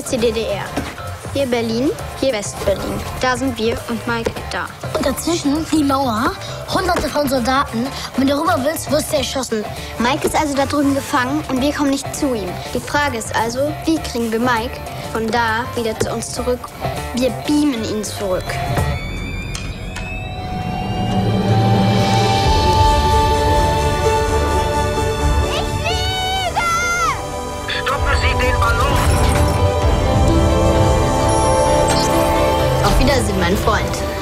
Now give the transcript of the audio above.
Hier ist die DDR. Hier Berlin, hier Westberlin. Da sind wir und Mike da. Und dazwischen die Mauer, hunderte von Soldaten. Wenn du rüber willst, wirst du erschossen. Mike ist also da drüben gefangen und wir kommen nicht zu ihm. Die Frage ist also, wie kriegen wir Mike von da wieder zu uns zurück? Wir beamen ihn zurück. Auf Wiedersehen, mein Freund.